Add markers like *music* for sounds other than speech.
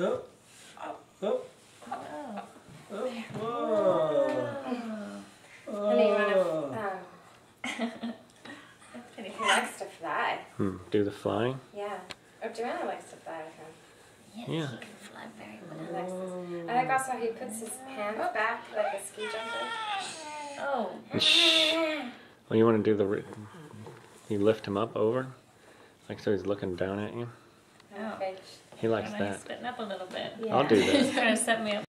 Oh. Oh. Oh. Oh. Whoa. And you want to, Oh. um, That's pretty he cool. likes to fly. Hmm. Do the flying? Yeah. Oh, Joanna likes to fly with him. Yes, Yeah. he can fly very He well. likes. I like also he puts his hands back like a ski jumper. Oh. Well, you want to do the. You lift him up over, like so he's looking down at you. Oh. Okay. He likes And then he's that. spitting up a little bit. Yeah. I'll do that. He's *laughs* trying to set me up